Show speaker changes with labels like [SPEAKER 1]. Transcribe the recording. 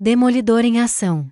[SPEAKER 1] Demolidor em ação.